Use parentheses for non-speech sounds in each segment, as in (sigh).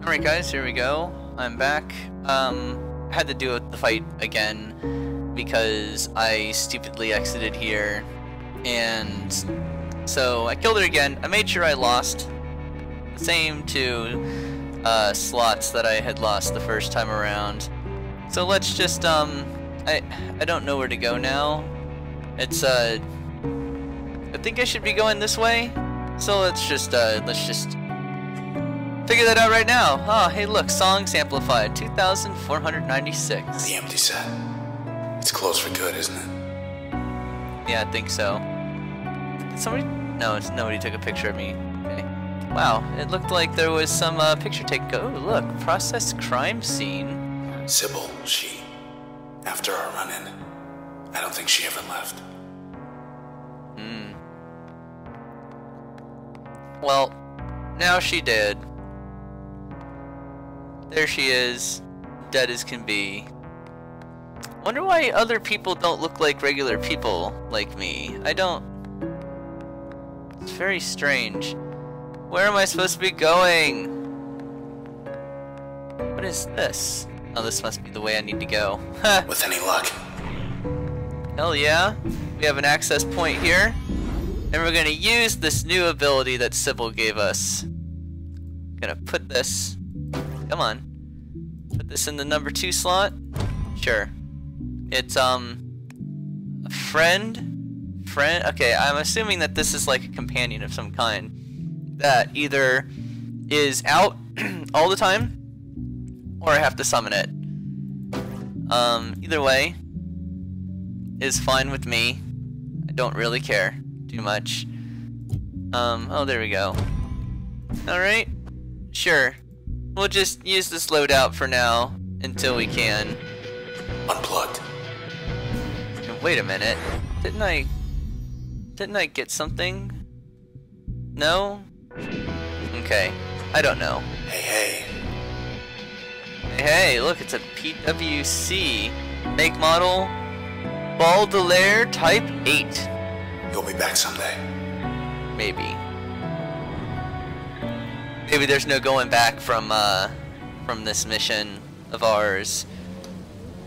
Alright guys, here we go. I'm back. Um, had to do the fight again because I stupidly exited here. And so I killed her again. I made sure I lost the same two uh, slots that I had lost the first time around. So let's just, um, I, I don't know where to go now. It's, uh, I think I should be going this way. So let's just, uh, let's just figure that out right now. Oh, hey look, songs amplified, 2,496. The empty set. It's closed for good, isn't it? Yeah, I think so. Did somebody? No, it's nobody took a picture of me. Okay. Wow, it looked like there was some uh, picture taken. Oh, look, process crime scene. Sybil, she. After our run in, I don't think she ever left. Hmm. Well, now she did. There she is, dead as can be. Wonder why other people don't look like regular people like me. I don't. It's very strange. Where am I supposed to be going? What is this? Oh, this must be the way I need to go. (laughs) With any luck. Hell yeah. We have an access point here. And we're gonna use this new ability that Sybil gave us. Gonna put this Come on. Put this in the number two slot. Sure. It's, um, a friend? Friend? Okay, I'm assuming that this is like a companion of some kind. That either is out (clears throat) all the time, or I have to summon it. Um, either way is fine with me. I don't really care too much. Um, oh, there we go. Alright. Sure. We'll just use this loadout for now until we can. Unplugged. Wait a minute. Didn't I... Didn't I get something? No? Okay. I don't know. Hey, hey. Hey, hey, look, it's a PWC. Make model Baudelaire Type 8. You'll be back someday. Maybe. Maybe there's no going back from uh, from this mission of ours.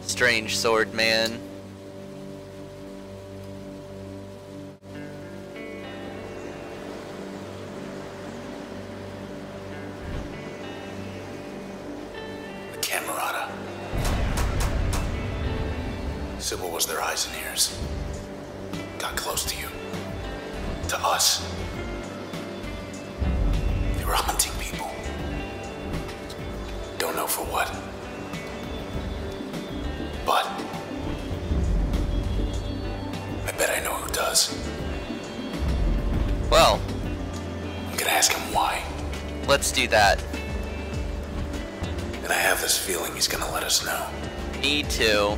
Strange Sword Man. The Camerata. Sybil was their eyes and ears. Got close to you. To us. They were hunting for what. But I bet I know who does. Well, I'm gonna ask him why. let's do that. And I have this feeling he's gonna let us know. Me too.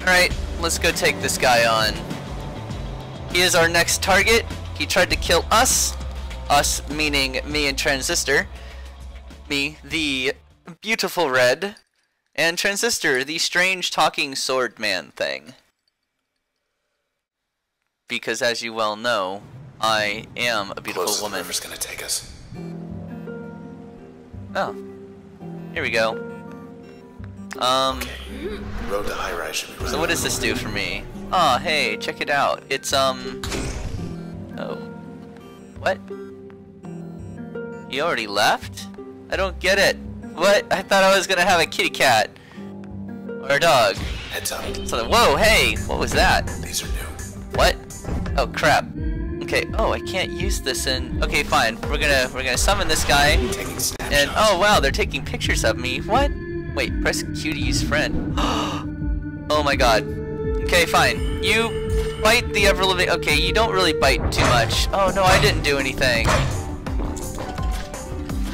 Alright, let's go take this guy on. He is our next target. He tried to kill us. Us meaning me and Transistor. Me, the beautiful red. And Transistor, the strange talking sword man thing. Because as you well know, I am a beautiful Close to the woman. river's gonna take us. Oh. Here we go. Um, The road to high rise should be right. so what does this do for me? Oh, hey, check it out. It's, um... Oh. What? He already left? I don't get it. What? I thought I was gonna have a kitty cat. Or a dog. Heads up. So, whoa, hey, what was that? These are new. What? Oh crap. Okay. Oh, I can't use this in. Okay, fine. We're gonna we're gonna summon this guy. And oh wow, they're taking pictures of me. What? Wait, press Q to use friend. (gasps) oh my god. Okay, fine. You bite the ever living. Okay, you don't really bite too much. Oh no, I didn't do anything.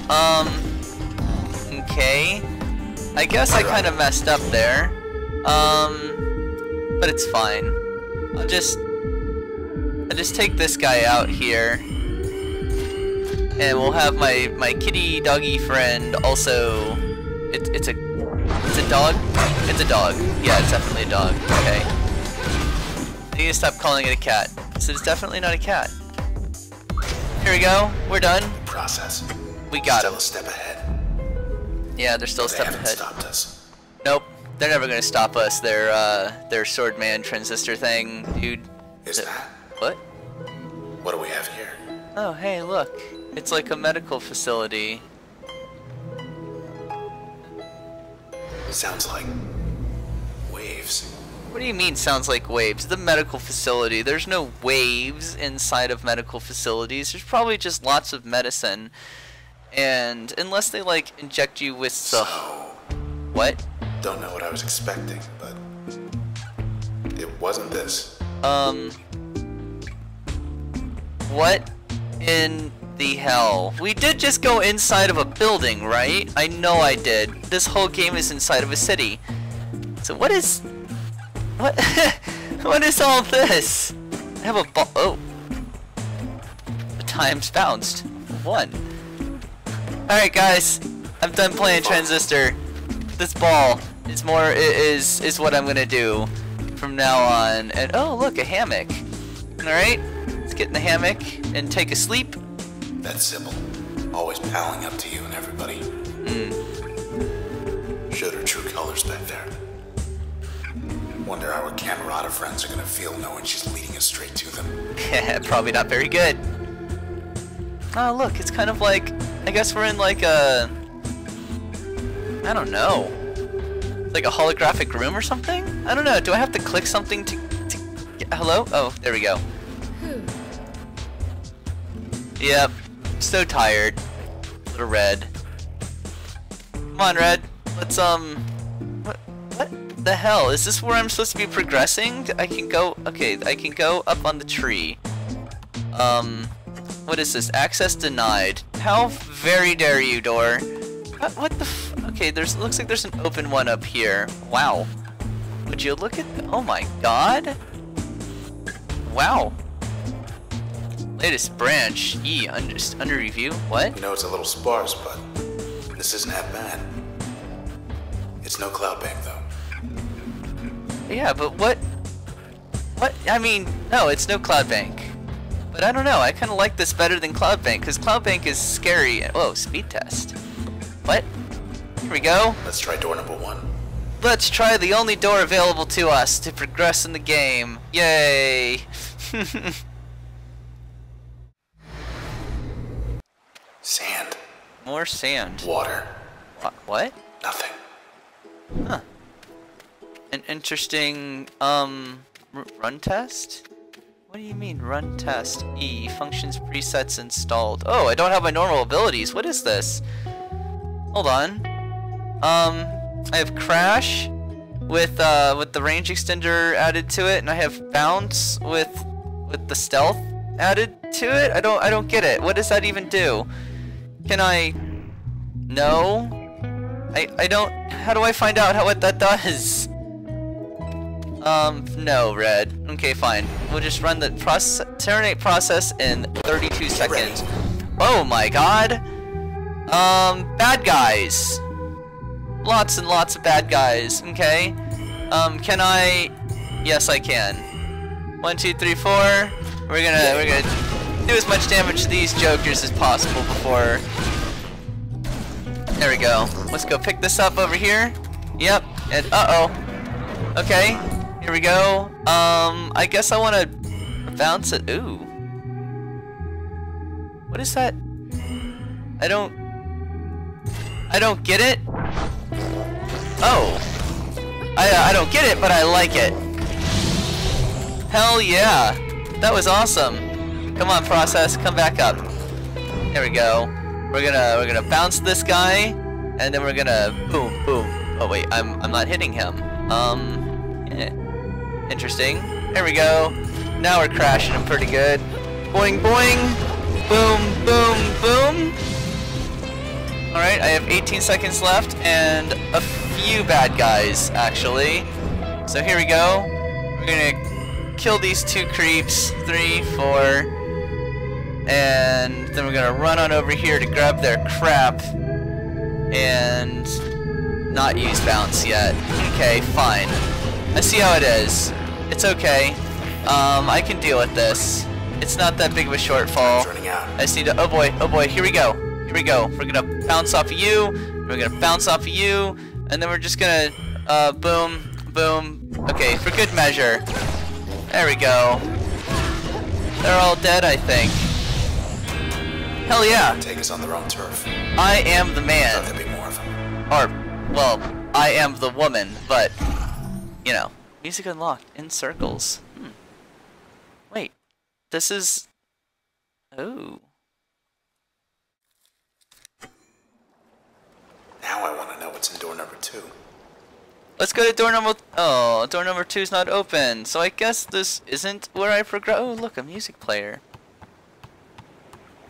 Um. Okay. I guess I kind of messed up there. Um. But it's fine. I'll just. I'll just take this guy out here. And we'll have my, my kitty doggy friend also. It, it's a. It's a dog? It's a dog. Yeah, it's definitely a dog. Okay. I need to stop calling it a cat. So it's definitely not a cat. Here we go. We're done. Process. We got Still him. a step ahead. Yeah, they're still They step haven't ahead. stopped us. Nope, they're never gonna stop us. Their uh, their swordman transistor thing, dude. Is that? What? What do we have here? Oh, hey, look. It's like a medical facility. Sounds like waves. What do you mean sounds like waves? The medical facility. There's no waves inside of medical facilities. There's probably just lots of medicine. And unless they like inject you with the So, what? don't know what I was expecting, but it wasn't this. Um What in the hell? We did just go inside of a building, right? I know I did. This whole game is inside of a city. So what is what (laughs) what is all this? I have a ball oh the time's bounced. One. Alright guys, I'm done playing transistor. This ball is more is is what I'm gonna do from now on. And oh look, a hammock. Alright, let's get in the hammock and take a sleep. That Sybil. Always palling up to you and everybody. Mm. Showed her true colors back there. Wonder how her Camerata friends are gonna feel knowing she's leading us straight to them. (laughs) Probably not very good. Oh look, it's kind of like I guess we're in like a I don't know. Like a holographic room or something? I don't know. Do I have to click something to, to get, hello? Oh, there we go. Yep. So tired. Little red. Come on, Red. Let's um what what the hell? Is this where I'm supposed to be progressing? I can go okay, I can go up on the tree. Um what is this? Access denied. How very dare you, door? What, what the f Okay, there's looks like there's an open one up here. Wow. Would you look at oh my god? Wow. Latest branch, E, under, under review. What? We know it's a little sparse, but this isn't that bad. It's no Cloudbank though. Yeah, but what? What? I mean, no, it's no Cloudbank. But I don't know. I kind of like this better than Cloudbank because Cloudbank is scary. Whoa, speed test. What? Here we go. Let's try door number one. Let's try the only door available to us to progress in the game. Yay! (laughs) Sand. More sand. Water. Wha- What? Nothing. Huh. An interesting, um, run test? What do you mean, run test? E, functions presets installed. Oh, I don't have my normal abilities. What is this? Hold on. Um, I have crash with, uh, with the range extender added to it, and I have bounce with, with the stealth added to it? I don't, I don't get it. What does that even do? Can I... No? I, I don't... How do I find out how what that does? Um, no, Red. Okay, fine. We'll just run the process, terminate process in 32 seconds. Oh my god! Um, bad guys. Lots and lots of bad guys, okay? Um, can I... Yes, I can. One, two, three, four. We're gonna, we're gonna do as much damage to these jokers as possible before... There we go. Let's go pick this up over here. Yep, and uh-oh. Okay, here we go. Um, I guess I want to bounce it. Ooh. What is that? I don't... I don't get it. Oh. I, uh, I don't get it, but I like it. Hell yeah. That was awesome. Come on, process. Come back up. There we go. We're gonna we're gonna bounce this guy, and then we're gonna boom boom. Oh wait, I'm I'm not hitting him. Um, eh. Interesting. There we go. Now we're crashing them pretty good. Boing boing. Boom boom boom. All right, I have 18 seconds left and a few bad guys actually. So here we go. We're gonna kill these two creeps. Three, four. And then we're gonna run on over here to grab their crap and not use bounce yet. Okay, fine. I see how it is. It's okay. Um, I can deal with this. It's not that big of a shortfall. Time's running out. I just need to. Oh boy, oh boy, here we go. Here we go. We're gonna bounce off of you. We're gonna bounce off of you, and then we're just gonna uh, boom, boom. Okay, for good measure. There we go. They're all dead, I think. Hell yeah! Take us on their own turf. I am the Thought man. there'd be more of them. Or, well, I am the woman, but, you know. Music unlocked in circles. Hmm. Wait, this is. Oh. Now I want to know what's in door number two. Let's go to door number. Oh, door number two is not open. So I guess this isn't where I progress. Oh, look, a music player.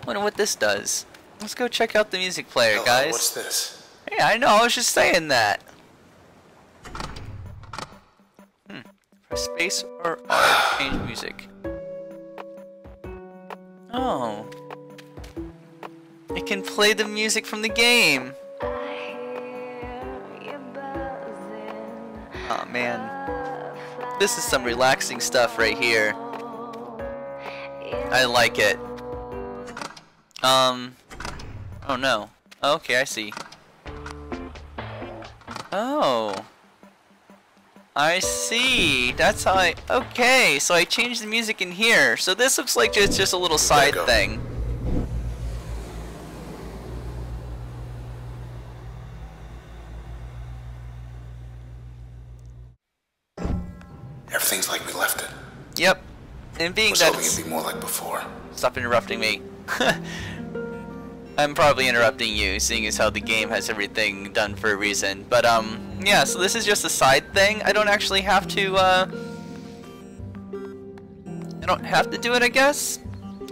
Wonder what this does. Let's go check out the music player, Hello, guys. What's this? Yeah, I know. I was just saying that. Press space or R to change music. Oh. It can play the music from the game. Oh man. This is some relaxing stuff right here. I like it. Um. Oh no. Okay, I see. Oh. I see. That's how I. Okay, so I changed the music in here. So this looks like it's just a little side thing. Everything's like we left it. Yep. And being that hoping it's- it'd be more like before. Stop interrupting me. (laughs) I'm probably interrupting you, seeing as how the game has everything done for a reason. But, um, yeah, so this is just a side thing. I don't actually have to, uh... I don't have to do it, I guess?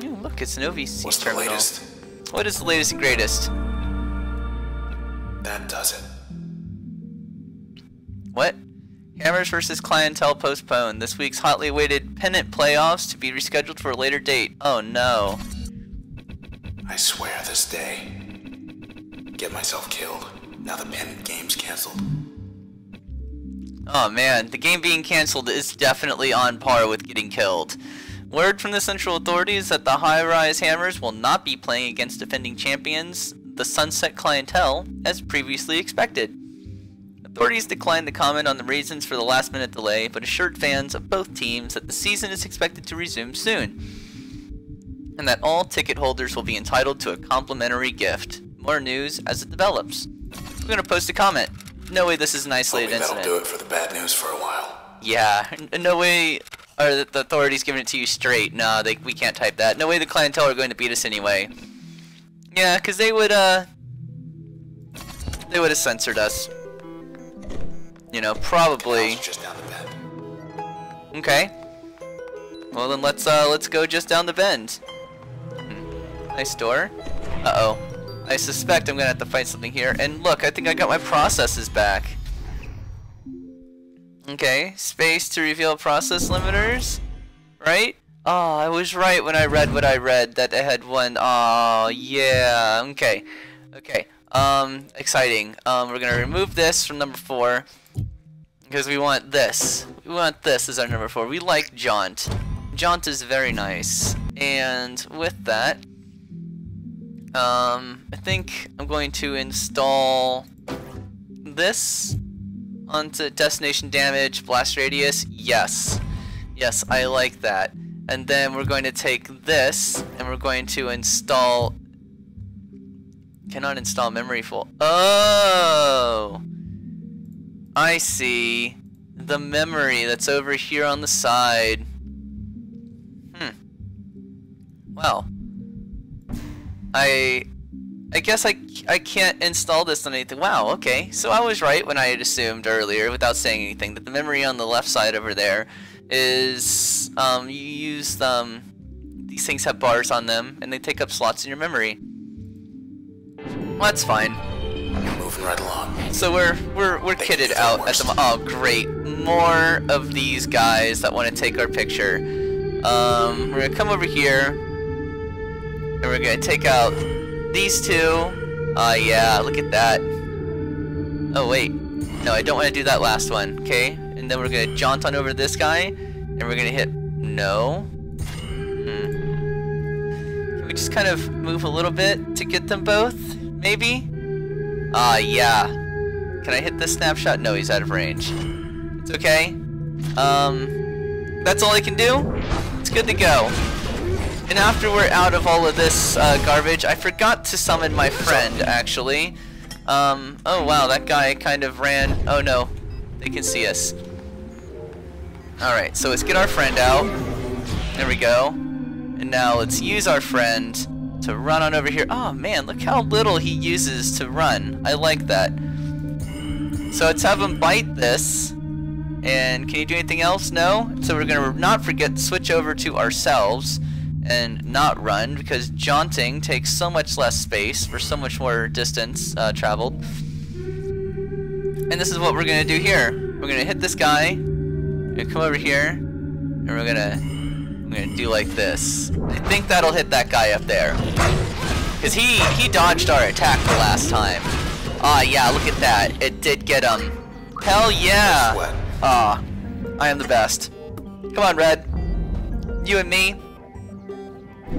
Ooh, look, it's an OVC What's the latest? What is the latest and greatest? That does it. What? Hammers versus Clientele postponed. This week's hotly awaited pennant playoffs to be rescheduled for a later date. Oh no. I swear this day. Get myself killed. Now the pennant game's canceled. Oh man, the game being cancelled is definitely on par with getting killed. Word from the Central authorities that the High Rise Hammers will not be playing against defending champions, the Sunset Clientele, as previously expected. Authorities declined to comment on the reasons for the last minute delay, but assured fans of both teams that the season is expected to resume soon, and that all ticket holders will be entitled to a complimentary gift. More news as it develops. We're gonna post a comment. No way this is an isolated that'll incident. do it for the bad news for a while. Yeah, no way are the authorities giving it to you straight. Nah, they we can't type that. No way the clientele are going to beat us anyway. Yeah, cause they would uh they would have censored us. You know, probably. Just down the bend. Okay. Well then let's uh let's go just down the bend. Nice door. Uh oh. I suspect I'm gonna have to fight something here. And look, I think I got my processes back. Okay, space to reveal process limiters. Right? Oh, I was right when I read what I read that I had one. Oh, yeah. Okay. Okay. Um, exciting. Um, we're gonna remove this from number four because we want this. We want this as our number four. We like jaunt. Jaunt is very nice. And with that, um, I think I'm going to install this onto destination damage, blast radius. Yes. Yes, I like that. And then we're going to take this and we're going to install cannot install memory full. Oh. I see. The memory that's over here on the side. Hmm. Well. I I guess I, I can't install this on anything. Wow, okay. So I was right when I had assumed earlier, without saying anything, that the memory on the left side over there is, um, you use, um, these things have bars on them, and they take up slots in your memory. Well, that's fine. Moving right along. So we're we're we're kitted for out at the oh great more of these guys that want to take our picture. Um, we're gonna come over here and we're gonna take out these two. Uh yeah, look at that. Oh wait, no I don't want to do that last one. Okay, and then we're gonna jaunt on over to this guy and we're gonna hit no. Hmm. Can we just kind of move a little bit to get them both? Maybe? Ah, uh, yeah. Can I hit this snapshot? No, he's out of range. It's okay. Um, that's all I can do? It's good to go. And after we're out of all of this uh, garbage, I forgot to summon my friend, actually. Um, oh wow, that guy kind of ran. Oh no, they can see us. Alright, so let's get our friend out. There we go. And now let's use our friend to run on over here. Oh man, look how little he uses to run. I like that. So let's have him bite this. And can you do anything else? No? So we're going to not forget to switch over to ourselves and not run because jaunting takes so much less space for so much more distance uh, traveled. And this is what we're going to do here. We're going to hit this guy. To come over here. And we're going to we're to do like this. I think that'll hit that guy up there. Because he, he dodged our attack the last time. Ah, yeah, look at that. It did get him. Hell yeah! Ah, I am the best. Come on, Red. You and me,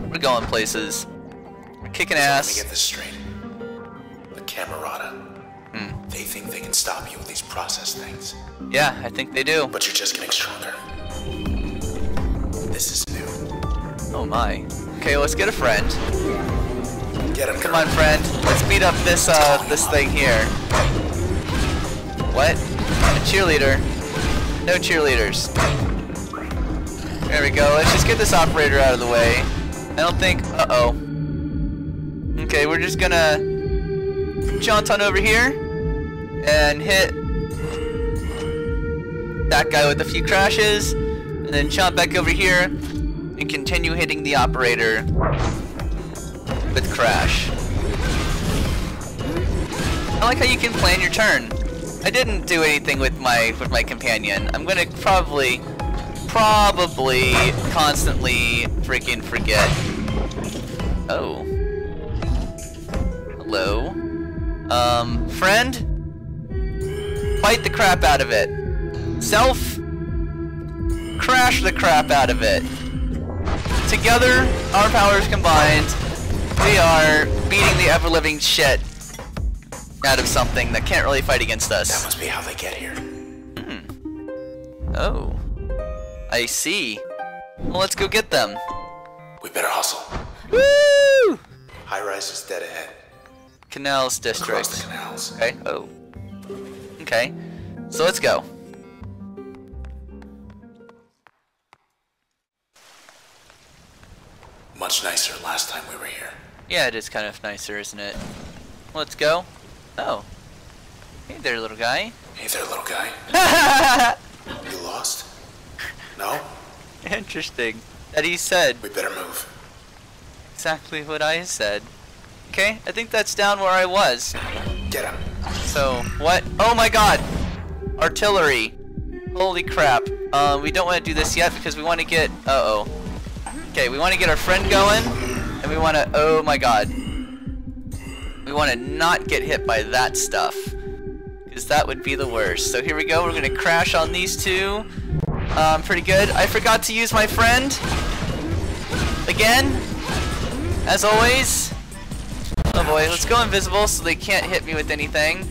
we're going places. We're kicking so ass. Let me get this straight. The Camerata. Hmm. They think they can stop you with these process things. Yeah, I think they do. But you're just getting stronger. This is new. Oh my. Okay, let's get a friend. Get him. Come on, friend. Let's beat up this uh this thing here. What? A cheerleader. No cheerleaders. There we go. Let's just get this operator out of the way. I don't think... Uh-oh. Okay, we're just gonna jaunt on over here and hit that guy with a few crashes, and then jump back over here and continue hitting the operator with crash. I like how you can plan your turn. I didn't do anything with my with my companion. I'm gonna probably probably constantly freaking forget. Oh. Hello. Um, friend? Fight the crap out of it. Self? Crash the crap out of it. Together, our powers combined, we are beating the ever-living shit out of something that can't really fight against us. That must be how they get here. Hmm. Oh. I see. Well, let's go get them. We better hustle. Woo! High rise is dead ahead. Canals Across District. the canals. Okay. Oh. Okay. So let's go. Much nicer last time we were here. Yeah, it is kind of nicer, isn't it? Let's go. Oh. Hey there, little guy. Hey there, little guy. (laughs) You lost? No? Interesting. That he said We better move. exactly what I said. Okay, I think that's down where I was. Get him. So, what? Oh my god! Artillery. Holy crap. Uh, we don't want to do this yet because we want to get... Uh-oh. Okay, we want to get our friend going, and we want to... Oh my god. We want to not get hit by that stuff. Because that would be the worst. So here we go, we're going to crash on these two. Um, pretty good. I forgot to use my friend. Again. As always. Oh boy, let's go invisible so they can't hit me with anything.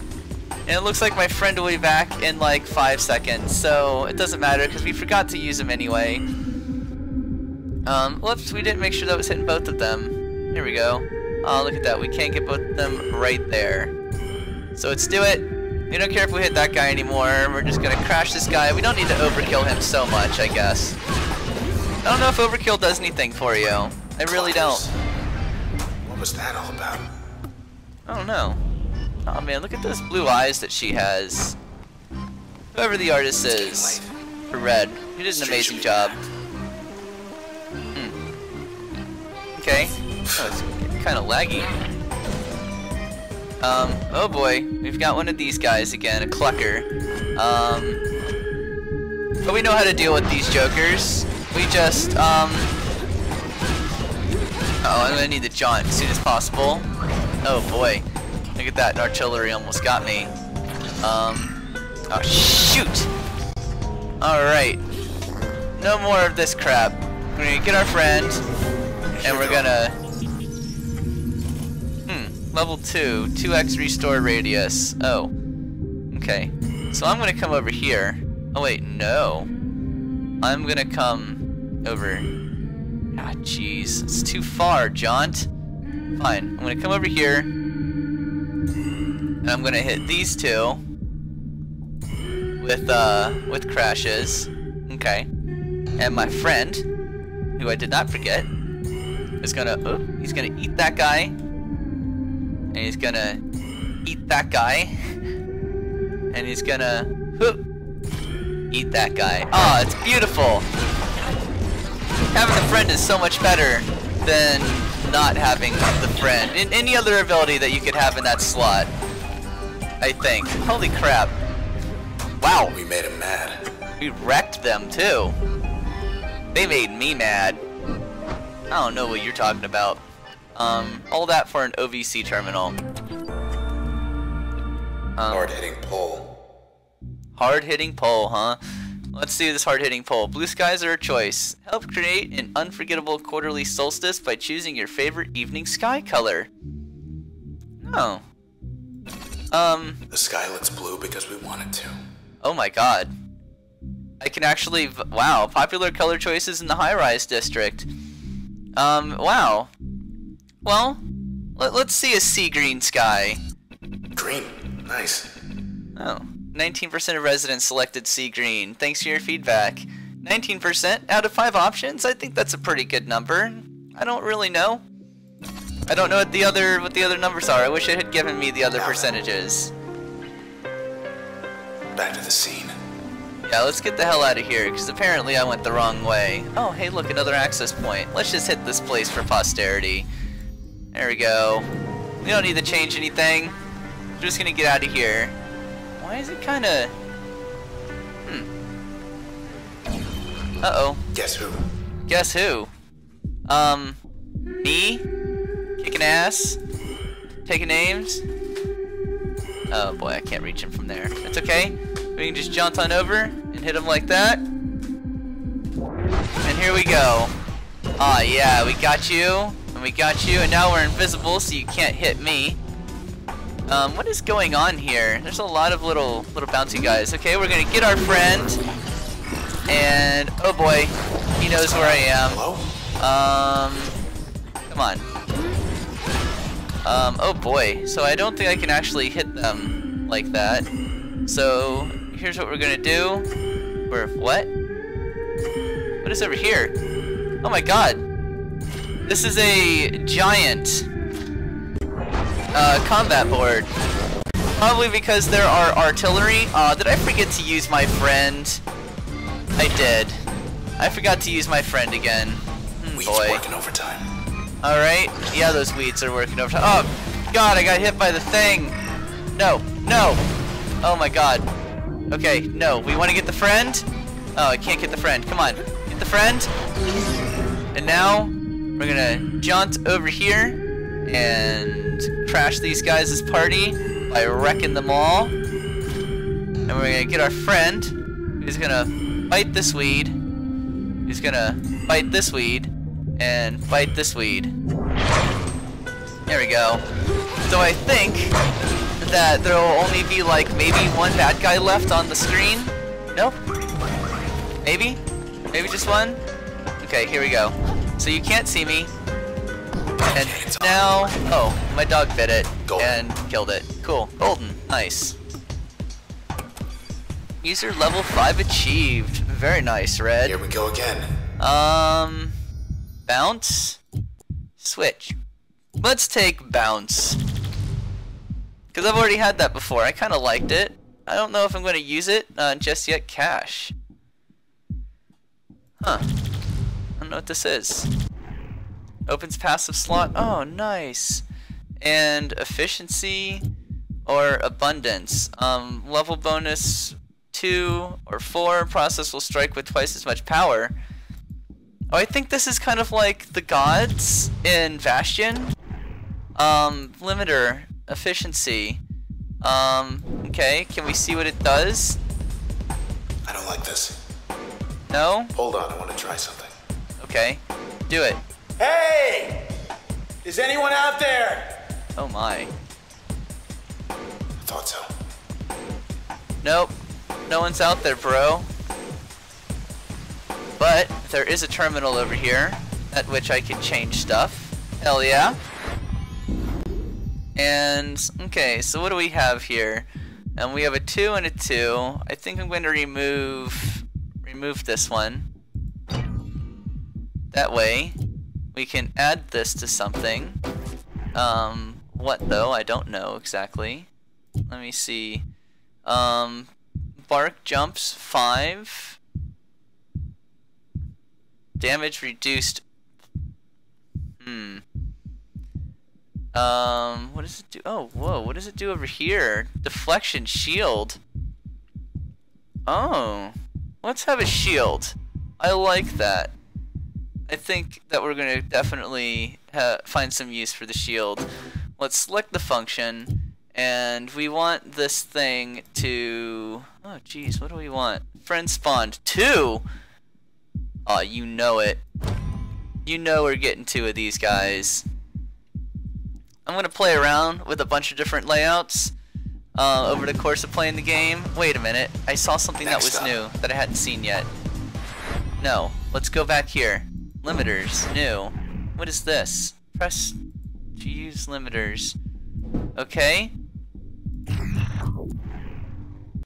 And it looks like my friend will be back in like five seconds, so it doesn't matter because we forgot to use him anyway. Um, whoops, we didn't make sure that was hitting both of them. Here we go. Oh, look at that, we can't get both of them right there. So let's do it. We don't care if we hit that guy anymore, we're just gonna crash this guy. We don't need to overkill him so much, I guess. I don't know if overkill does anything for you. I really don't. What was that all about? I don't know. Oh man, look at those blue eyes that she has. Whoever the artist is, for Red, you did an amazing job. packed. Okay. Oh, it's kind of laggy. Um, oh boy, we've got one of these guys again, a clucker. Um, but we know how to deal with these jokers. We just, um... Oh, I'm gonna need the jaunt as soon as possible. Oh boy. Look at that, artillery almost got me. Um, oh shoot! Alright. No more of this crap. We're gonna get our friend, and we're gonna Level 2, 2x restore radius. Oh. Okay. So I'm gonna come over here. Oh wait, no. I'm gonna come over. Ah, jeez. It's too far, Jaunt. Fine. I'm gonna come over here. And I'm gonna hit these two. With, uh, with crashes. Okay. And my friend, who I did not forget, is gonna, oh, he's gonna eat that guy. And he's gonna eat that guy. And he's gonna, whoop, eat that guy. Oh, it's beautiful. Having a friend is so much better than not having the friend. In any other ability that you could have in that slot. I think. Holy crap. Wow. We made him mad. We wrecked them too. They made me mad. I don't know what you're talking about. Um, all that for an OVC terminal. Um, Hard-hitting pole. Hard-hitting pole, huh? Let's do this hard-hitting pole. Blue skies are a choice. Help create an unforgettable quarterly solstice by choosing your favorite evening sky color. Oh. Um, The sky looks blue because we want it to. oh my god. I can actually, v- wow, popular color choices in the high-rise district. Um, wow. Well, let, let's see a sea green sky. Green. Nice. Oh, 19% of residents selected sea green. Thanks for your feedback. 19% out of 5 options? I think that's a pretty good number. I don't really know. I don't know what the other what the other numbers are. I wish it had given me the other percentages. Back to the scene. Yeah, let's get the hell out of here, because apparently I went the wrong way. Oh, hey, look, another access point. Let's just hit this place for posterity. There we go. We don't need to change anything. We're just gonna get out of here. Why is it kinda... Hmm. Uh-oh. Guess who? Guess who? Um, me? Kicking ass? Taking names? Oh boy, I can't reach him from there. It's okay. We can just jaunt on over and hit him like that. And here we go. Ah, yeah, we got you. We got you, and now we're invisible, so you can't hit me. Um, what is going on here? There's a lot of little little bouncy guys. Okay, we're gonna get our friend. And oh boy, he knows where I am. Hello? Um, come on. Um, oh boy. So I don't think I can actually hit them like that. So here's what we're gonna do. We're what? What is over here? Oh my god. This is a giant uh, combat board. Probably because there are artillery. Aw, did I forget to use my friend? I did. I forgot to use my friend again. Hmm, Weeds boy. working overtime. Alright. Yeah, those weeds are working overtime. Oh, God, I got hit by the thing. No, no. Oh my god. Okay, no. We want to get the friend? Oh, I can't get the friend. Come on. Get the friend. And now, we're gonna jaunt over here and crash these guys' party by wrecking them all. And we're gonna get our friend, who's gonna bite this weed, who's gonna bite this weed, and bite this weed. There we go. So I think that there will only be like maybe one bad guy left on the screen. Nope. Maybe? Maybe just one? Okay, here we go. So you can't see me. And Okay, it's on. now, oh, my dog bit it Golden. and killed it. Cool, golden, nice. User level 5 achieved. Very nice, Red. Here we go again. Um, bounce, switch. Let's take bounce. Because I've already had that before. I kind of liked it. I don't know if I'm going to use it uh, just yet. Cash. Huh. Don't know what this is. Opens passive slot. Oh, nice. And efficiency or abundance. Um, level bonus 2 or 4. Process will strike with twice as much power. Oh, I think this is kind of like the gods in Bastion. Um, limiter, efficiency. Um, okay, can we see what it does? I don't like this. No? Hold on, I want to try something. Okay, do it. Hey! Is anyone out there? Oh my. Thought so. Nope. No one's out there, bro. But there is a terminal over here at which I can change stuff. Hell yeah. And, okay, so what do we have here? And we have a 2 and a 2. I think I'm going to remove remove this one. That way, we can add this to something. Um, what though? I don't know exactly. Let me see. Um, bark jumps 5. Damage reduced. Hmm. Um, what does it do? Oh, whoa, what does it do over here? Deflection shield. Oh, let's have a shield. I like that. I think that we're going to definitely find some use for the shield. Let's select the function, and we want this thing to... Oh, geez, what do we want? Friend spawned. Two? Oh, you know it. You know we're getting two of these guys. I'm going to play around with a bunch of different layouts uh, over the course of playing the game. Wait a minute, I saw something Next that was up. new that I hadn't seen yet. No, let's go back here. Limiters, new. What is this? Press to use limiters. Okay.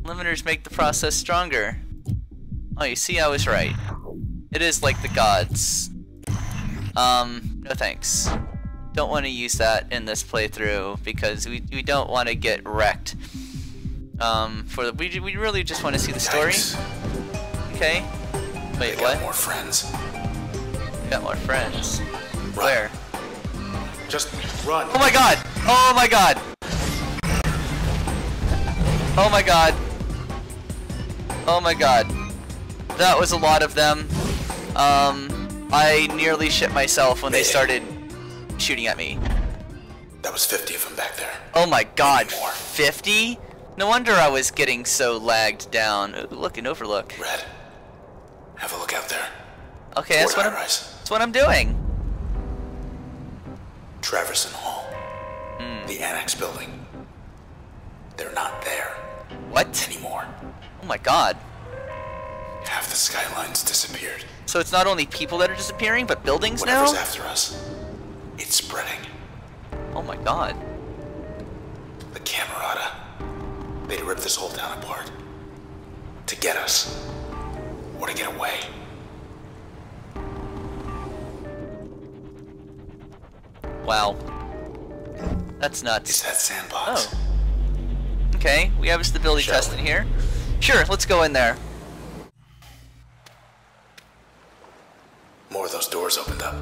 Limiters make the process stronger. Oh, you see, I was right. It is like the gods. Um, no thanks. Don't want to use that in this playthrough because we, we don't want to get wrecked. Um, for the, we, we really just want to see the story. Yikes. Okay. Wait, what? more friends. Got more friends. Run. Where? Just run. Oh my god! Oh my god! Oh my god. Oh my god. That was a lot of them. Um, I nearly shit myself when they started shooting at me. That was 50 of them back there. Oh my god, 50? No wonder I was getting so lagged down. Ooh, look, an overlook. Red. Have a look out there. Okay, that's what, I'm, high-rise. That's what I'm doing. Traverson Hall. Hmm. The annex building. They're not there What? anymore. Oh my god. Half the skylines disappeared. So it's not only people that are disappearing, but buildings now? Whatever's after us, it's spreading. Oh my god. The Camerata. They'd rip this whole town apart. To get us. Or to get away. Wow. That's nuts. Is that sandbox? Oh. Okay, we have a stability Shall test we? in here. Sure, let's go in there. More of those doors opened up.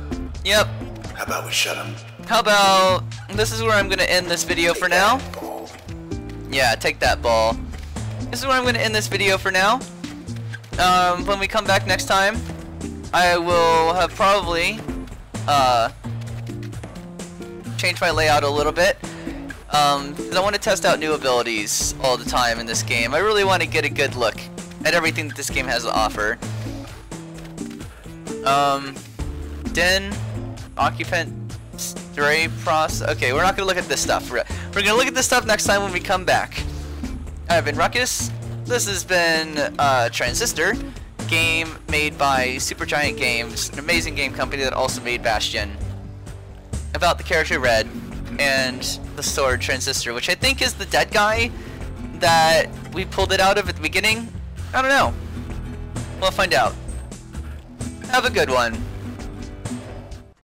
Yep. How about we shut them? How about this is where I'm gonna end this video for now. Ball. Yeah, take that ball. This is where I'm gonna end this video for now. Um, when we come back next time, I will have probably uh changed my layout a little bit. Um, I want to test out new abilities all the time in this game. I really want to get a good look at everything that this game has to offer. Um, Den, Occupant, Stray Pros. Okay, we're not gonna look at this stuff. We're, we're gonna look at this stuff next time when we come back. I've been Ruckus. This has been uh, Transistor, game made by Supergiant Games, an amazing game company that also made Bastion. About the character Red and the sword Transistor, which I think is the dead guy that we pulled it out of at the beginning. I don't know. We'll find out. Have a good one.